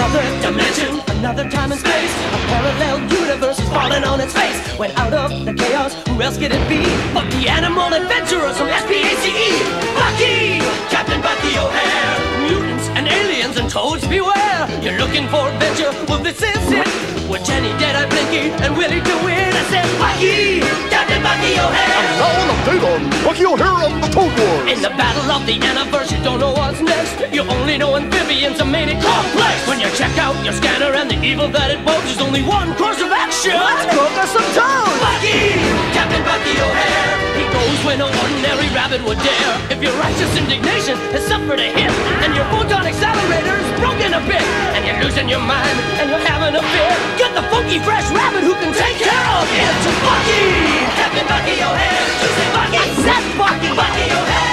another dimension, another time and space. A parallel universe is falling on its face. When out of the chaos, who else could it be? But the animal adventurers from SPACE. Bucky! Captain Bucky O'Hare. Mutants and aliens and toads beware. You're looking for adventure? Well, this is it. With Jenny, Deadeye, Blinky, and Willy DuWitt. I said, Bucky! Captain Bucky O'Hare. Now an update on Bucky O'Hare and the Toad Wars. In the battle of the universe, You know amphibians are made it complex. When you check out your scanner and the evil that it poses, there's only one course of action. Let's cook us some toad. Bucky, Captain Bucky O'Hare. He goes when an ordinary rabbit would dare. If your righteous indignation has suffered a hit, and your photon accelerator is broken a bit, and you're losing your mind and you're having a fit, get the funky fresh rabbit who can take care of it. Bucky, Captain Bucky O'Hare. Bucky, said Bucky, Bucky O'Hare.